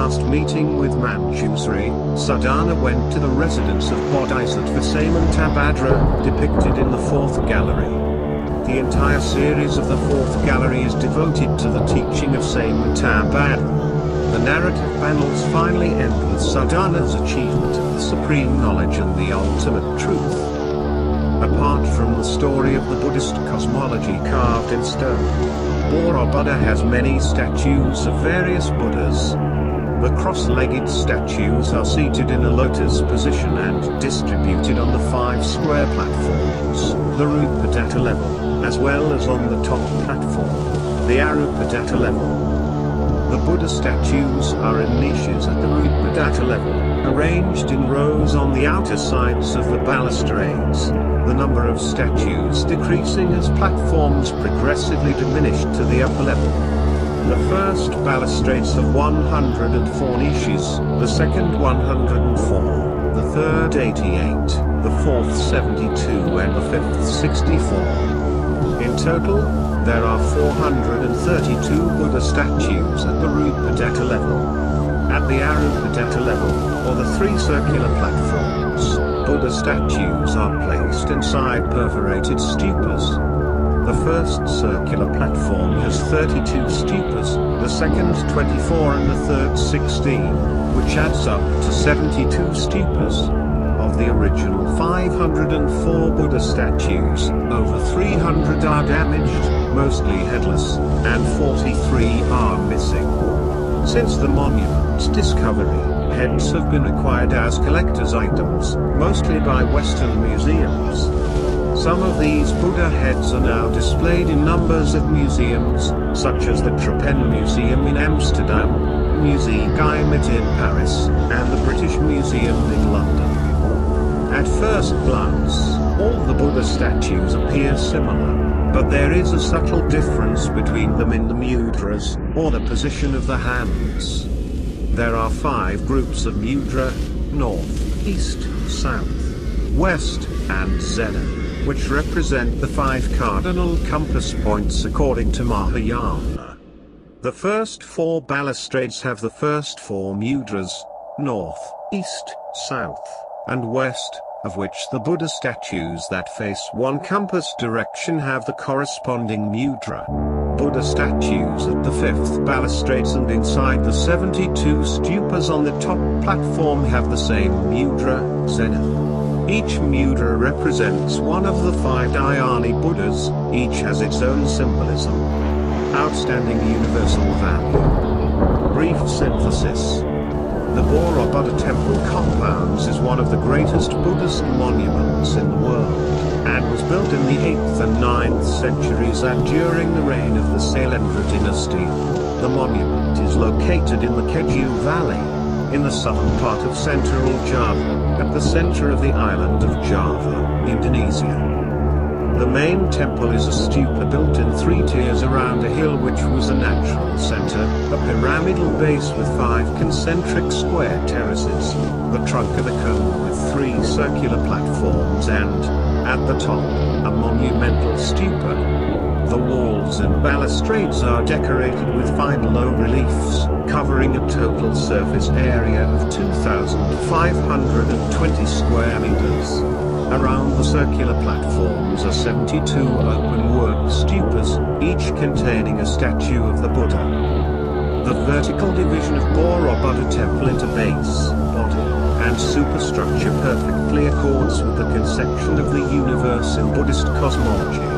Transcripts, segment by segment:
last meeting with Manjusri, Sudhana went to the residence of Bodhisattva Samantabhadra, depicted in the fourth gallery. The entire series of the fourth gallery is devoted to the teaching of Samantabhadra. The narrative panels finally end with Sudhana's achievement of the supreme knowledge and the ultimate truth. Apart from the story of the Buddhist cosmology carved in stone, Borobudur has many statues of various Buddhas. The cross-legged statues are seated in a lotus position and distributed on the five square platforms, the Rupadhatu level, as well as on the top platform, the Arupadhatu level. The Buddha statues are in niches at the Rupadhatu level, arranged in rows on the outer sides of the balustrades, the number of statues decreasing as platforms progressively diminished to the upper level. The first balustrades have 104 niches, the second 104, the third 88, the fourth 72 and the fifth 64. In total, there are 432 Buddha statues at the Rupadhatu level. At the Arupadhatu level, or the three circular platforms, Buddha statues are placed inside perforated stupas. The first circular platform has 32 stupas, the second 24 and the third 16, which adds up to 72 stupas. Of the original 504 Buddha statues, over 300 are damaged, mostly headless, and 43 are missing. Since the monument's discovery, heads have been acquired as collector's items, mostly by Western museums. Some of these Buddha heads are now displayed in numbers of museums, such as the Tropen Museum in Amsterdam, Musée Guimet in Paris, and the British Museum in London. At first glance, all the Buddha statues appear similar, but there is a subtle difference between them in the mudras, or the position of the hands. There are five groups of mudra, north, east, south, west, and zenith, which represent the five cardinal compass points according to Mahayana. The first four balustrades have the first four mudras, north, east, south, and west, of which the Buddha statues that face one compass direction have the corresponding mudra. Buddha statues at the fifth balustrades and inside the 72 stupas on the top platform have the same mudra, zenith. Each mudra represents one of the five Dhyani Buddhas, each has its own symbolism. Outstanding universal value. Brief synthesis. The Borobudur Temple compounds is one of the greatest Buddhist monuments in the world, and was built in the 8th and 9th centuries and during the reign of the Sailendra dynasty. The monument is located in the Kedu Valley, in the southern part of central Java, at the center of the island of Java, Indonesia. The main temple is a stupa built in three tiers around a hill which was a natural center, a pyramidal base with five concentric square terraces, the trunk of a cone with three circular platforms and, at the top, a monumental stupa. The walls and balustrades are decorated with fine low reliefs, covering a total surface area of 2,520 square meters. Around the circular platforms are 72 open-work stupas, each containing a statue of the Buddha. The vertical division of Borobudur temple into base, body, and superstructure perfectly accords with the conception of the universe in Buddhist cosmology.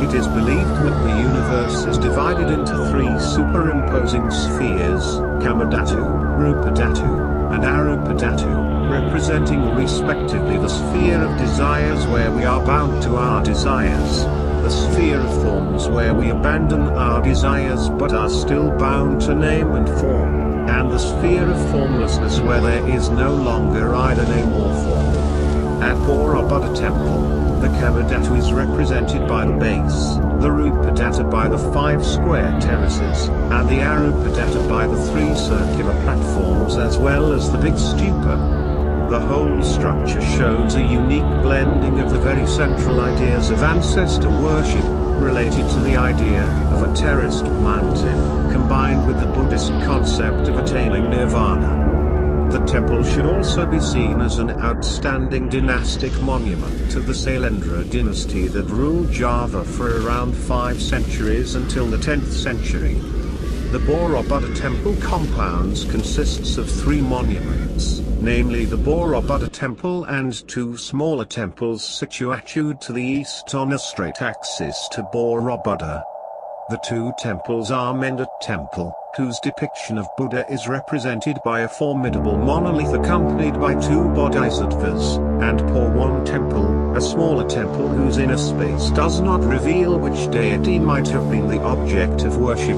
It is believed that the universe is divided into three superimposing spheres, Kamadhatu, Rupadhatu, and Arupadhatu, representing respectively the sphere of desires where we are bound to our desires, the sphere of forms where we abandon our desires but are still bound to name and form, and the sphere of formlessness where there is no longer either name or form. At Borobudur temple, the Kamadhatu is represented by the base, the Rupadhatu by the five square terraces, and the Arupadhatu by the three circular platforms as well as the big stupa. The whole structure shows a unique blending of the very central ideas of ancestor worship, related to the idea of a terraced mountain, combined with the Buddhist concept of attaining nirvana. The temple should also be seen as an outstanding dynastic monument to the Sailendra dynasty that ruled Java for around five centuries until the 10th century. The Borobudur temple compounds consists of three monuments, namely the Borobudur temple and two smaller temples situated to the east on a straight axis to Borobudur. The two temples are Mendut temple, whose depiction of Buddha is represented by a formidable monolith accompanied by two bodhisattvas, and Pawon temple, a smaller temple whose inner space does not reveal which deity might have been the object of worship.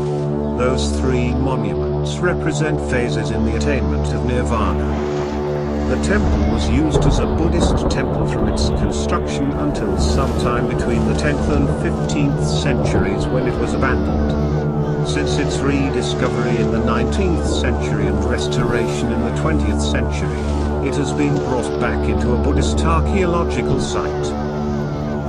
Those three monuments represent phases in the attainment of nirvana. The temple was used as a Buddhist temple from its construction until sometime between the 10th and 15th centuries when it was abandoned. Since its rediscovery in the 19th century and restoration in the 20th century, it has been brought back into a Buddhist archaeological site.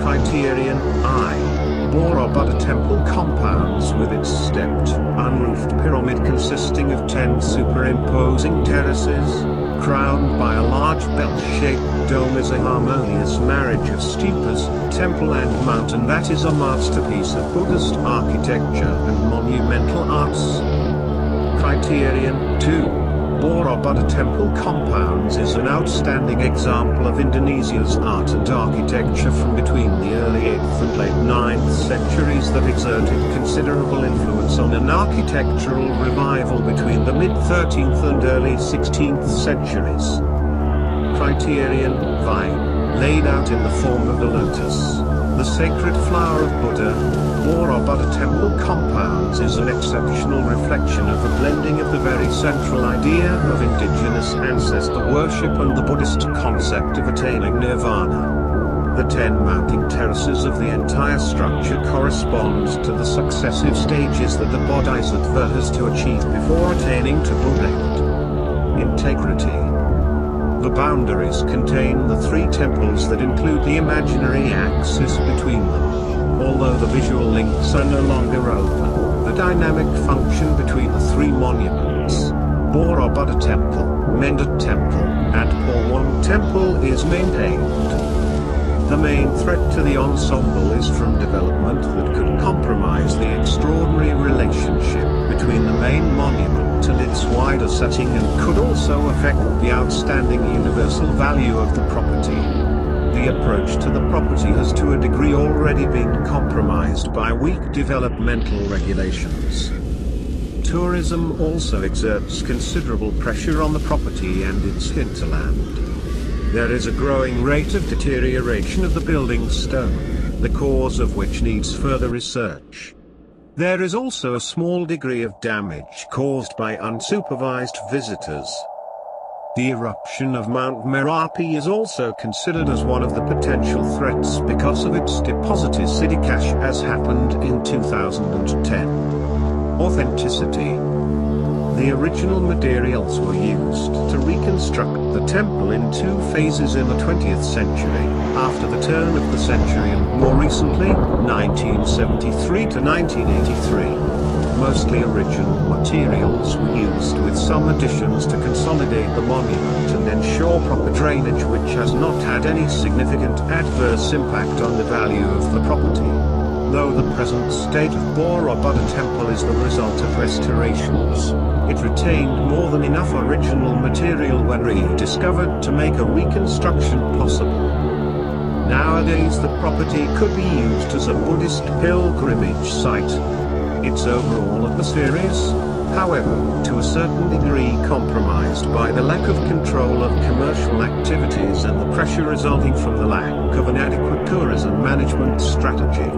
Criterion I Borobudur temple compounds with its stepped, unroofed pyramid consisting of ten superimposing terraces, crowned by a large bell-shaped dome is a harmonious marriage of stupas, temple and mountain that is a masterpiece of Buddhist architecture and monumental arts. Criterion 2 Borobudur Temple Compounds is an outstanding example of Indonesia's art and architecture from between the early 8th and late 9th centuries that exerted considerable influence on an architectural revival between the mid-13th and early 16th centuries. Criterion, vine, laid out in the form of a lotus the sacred flower of Buddha, Borobudur temple compounds is an exceptional reflection of the blending of the very central idea of indigenous ancestor worship and the Buddhist concept of attaining nirvana. The ten mounting terraces of the entire structure correspond to the successive stages that the Bodhisattva has to achieve before attaining to Buddhahood. Integrity the boundaries contain the three temples that include the imaginary axis between them. Although the visual links are no longer open, the dynamic function between the three monuments, Borobudur Temple, Mendut Temple, and Pawon Temple is maintained. The main threat to the ensemble is from development that could compromise the extraordinary relationship between the main monument and its wider setting and could also affect the outstanding universal value of the property. The approach to the property has to a degree already been compromised by weak developmental regulations. Tourism also exerts considerable pressure on the property and its hinterland. There is a growing rate of deterioration of the building stone, the cause of which needs further research. There is also a small degree of damage caused by unsupervised visitors. The eruption of Mount Merapi is also considered as one of the potential threats because of its depositicity cache as happened in 2010. Authenticity The original materials were used to reconstruct the temple in two phases in the 20th century, after the turn of the century and more recently, 1973 to 1983. Mostly original materials were used some additions to consolidate the monument and ensure proper drainage which has not had any significant adverse impact on the value of the property. Though the present state of Borobudur temple is the result of restorations, it retained more than enough original material when rediscovered to make a reconstruction possible. Nowadays the property could be used as a Buddhist pilgrimage site. Its overall atmosphere is, however, to a certain degree compromised by the lack of control of commercial activities and the pressure resulting from the lack of an adequate tourism management strategy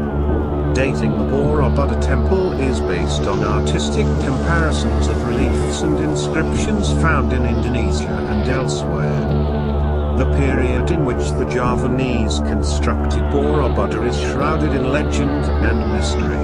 dating the Borobudur temple is based on artistic comparisons of reliefs and inscriptions found in Indonesia and elsewhere. The period in which the Javanese constructed Borobudur is shrouded in legend and mystery.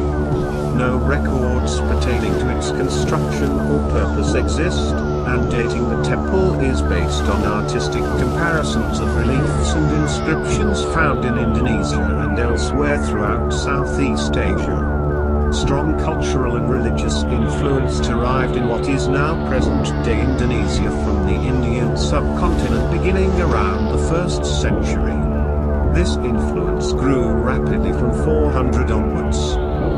No records pertaining to its construction or purpose exist, and dating the temple is based on artistic comparisons of reliefs and inscriptions found in Indonesia and elsewhere throughout Southeast Asia. Strong cultural and religious influence derived in what is now present-day Indonesia from the Indian subcontinent beginning around the 1st century. This influence grew rapidly from 400 onwards.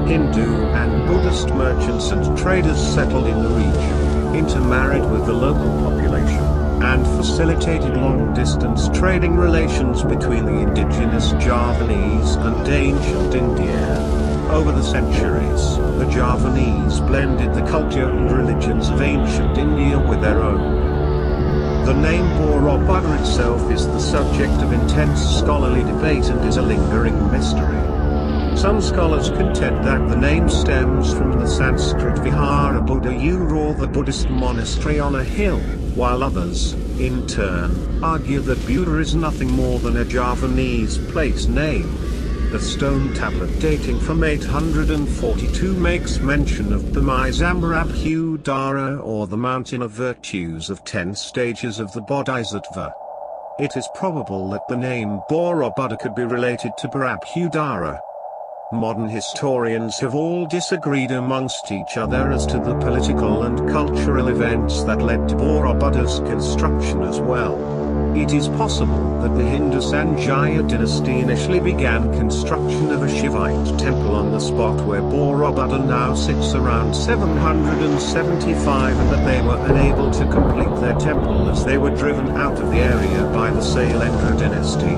Hindu and Buddhist merchants and traders settled in the region, intermarried with the local population, and facilitated long-distance trading relations between the indigenous Javanese and ancient India. Over the centuries, the Javanese blended the culture and religions of ancient India with their own. The name Borobudur itself is the subject of intense scholarly debate and is a lingering mystery. Some scholars contend that the name stems from the Sanskrit Vihara Buddha or the Buddhist monastery on a hill, while others, in turn, argue that Buda is nothing more than a Javanese place name. The stone tablet dating from 842 makes mention of Bhumisambharabhudhara or the Mountain of Virtues of ten stages of the Bodhisattva. It is probable that the name Borobudur could be related to Barabhudara. Modern historians have all disagreed amongst each other as to the political and cultural events that led to Borobudur's construction as well. It is possible that the Hindu Sanjaya dynasty initially began construction of a Shivite temple on the spot where Borobudur now sits around 775 and that they were unable to complete their temple as they were driven out of the area by the Sailendra dynasty.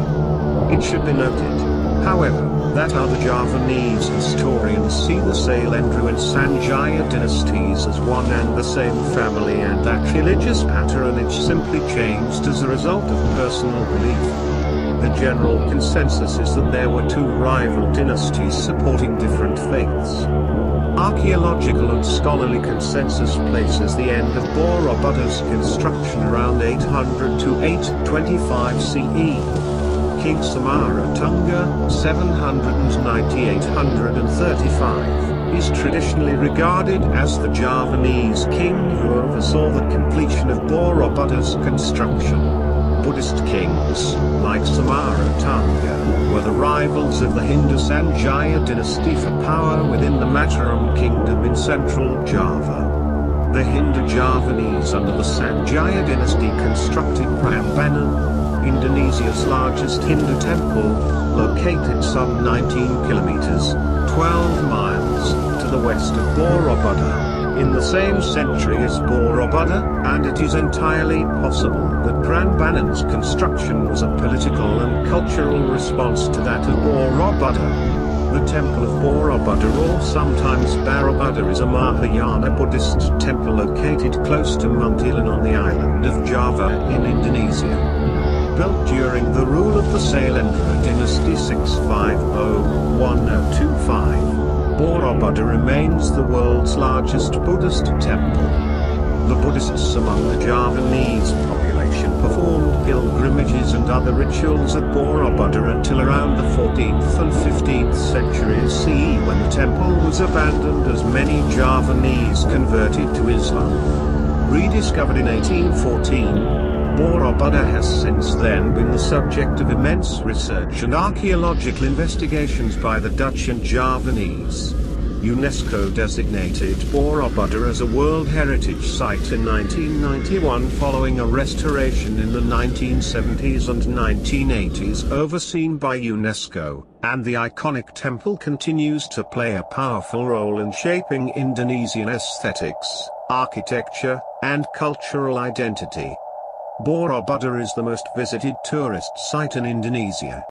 It should be noted, however, that other Javanese historians see the Sailendra and Sanjaya dynasties as one and the same family and that religious patronage simply changed as a result of personal belief. The general consensus is that there were two rival dynasties supporting different faiths. Archaeological and scholarly consensus places the end of Borobudur's construction around 800 to 825 CE. King Samaratunga, 790-835, is traditionally regarded as the Javanese king who oversaw the completion of Borobudur's construction. Buddhist kings, like Samaratunga, were the rivals of the Hindu Sanjaya dynasty for power within the Mataram kingdom in central Java. The Hindu Javanese under the Sanjaya dynasty constructed Prambanan, Indonesia's largest Hindu temple, located some 19 kilometers, 12 miles, to the west of Borobudur, in the same century as Borobudur, and it is entirely possible that Prambanan's construction was a political and cultural response to that of Borobudur. The Temple of Borobudur or sometimes Borobudur is a Mahayana Buddhist temple located close to Muntilan on the island of Java in Indonesia built during the rule of the Sailendra dynasty 650-1025, Borobudur remains the world's largest Buddhist temple. The Buddhists among the Javanese population performed pilgrimages and other rituals at Borobudur until around the 14th and 15th centuries CE when the temple was abandoned as many Javanese converted to Islam. Rediscovered in 1814, Borobudur has since then been the subject of immense research and archaeological investigations by the Dutch and Javanese. UNESCO designated Borobudur as a World Heritage Site in 1991 following a restoration in the 1970s and 1980s overseen by UNESCO, and the iconic temple continues to play a powerful role in shaping Indonesian aesthetics, architecture, and cultural identity. Borobudur is the most visited tourist site in Indonesia.